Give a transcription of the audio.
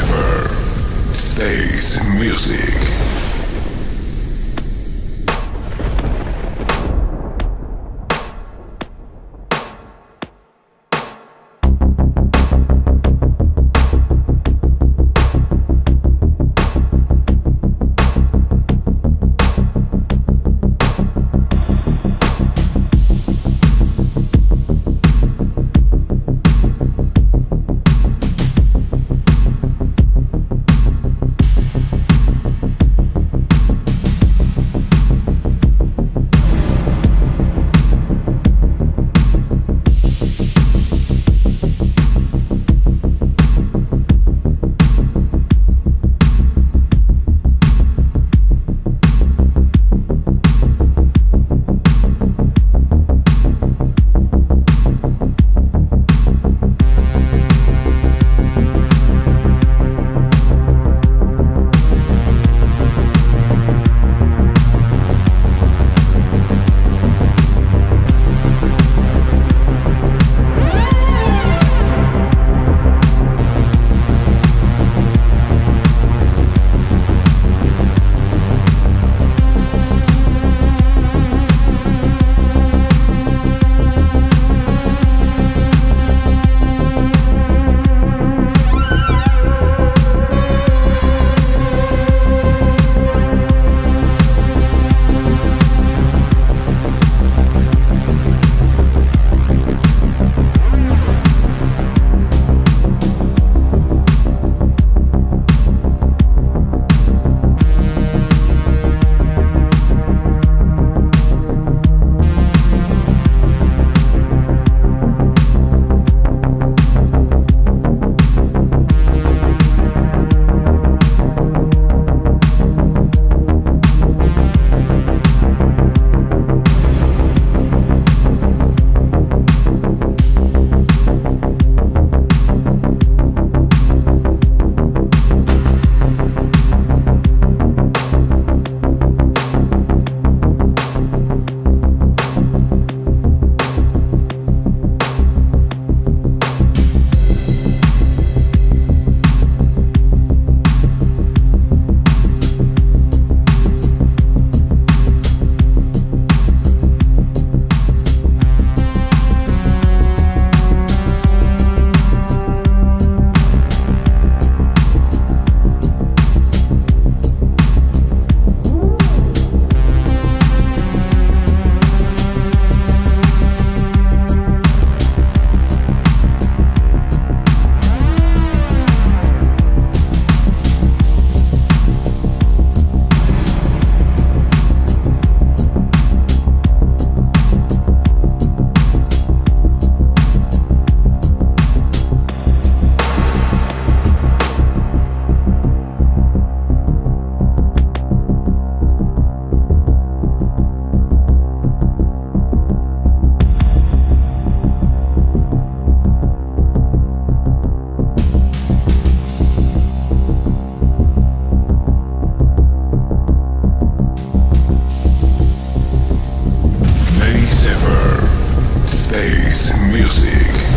Zephyr. Space Music. Space Music.